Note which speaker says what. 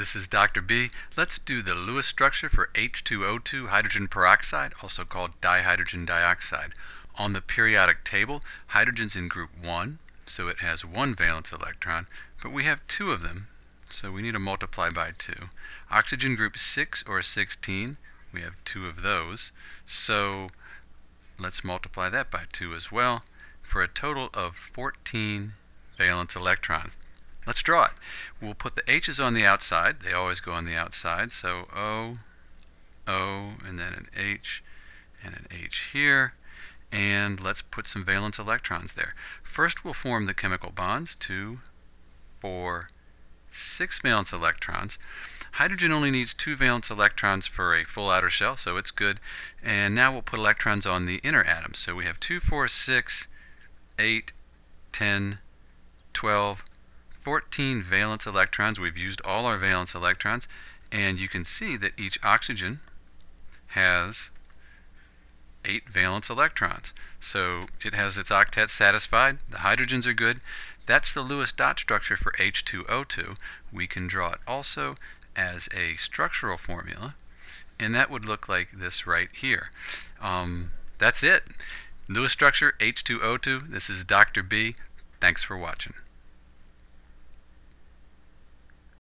Speaker 1: This is Dr. B. Let's do the Lewis structure for H2O2 hydrogen peroxide, also called dihydrogen dioxide. On the periodic table, hydrogen's in group 1, so it has one valence electron, but we have two of them, so we need to multiply by 2. Oxygen group 6 or 16, we have two of those, so let's multiply that by 2 as well, for a total of 14 valence electrons. Let's draw it. We'll put the H's on the outside. They always go on the outside. So O, O, and then an H, and an H here. And let's put some valence electrons there. First we'll form the chemical bonds. Two, four, six valence electrons. Hydrogen only needs two valence electrons for a full outer shell, so it's good. And now we'll put electrons on the inner atoms. So we have 2, 4, 6, 8, 10, 12, 14 valence electrons. We've used all our valence electrons. And you can see that each oxygen has 8 valence electrons. So it has its octet satisfied. The hydrogens are good. That's the Lewis dot structure for H2O2. We can draw it also as a structural formula. And that would look like this right here. Um, that's it. Lewis structure, H2O2. This is Dr. B. Thanks for watching.